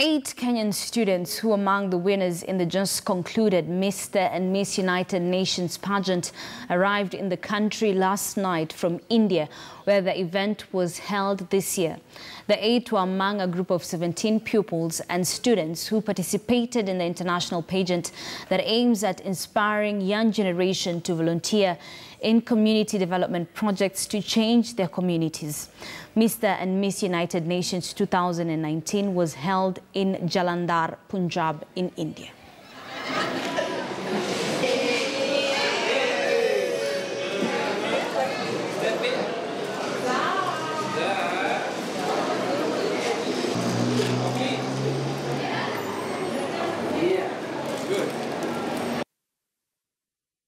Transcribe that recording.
Eight Kenyan students who among the winners in the just concluded Mr. and Miss United Nations pageant arrived in the country last night from India, where the event was held this year. The eight were among a group of 17 pupils and students who participated in the international pageant that aims at inspiring young generation to volunteer in community development projects to change their communities. Mr. and Miss United Nations 2019 was held in Jalandhar, Punjab, in India. Good.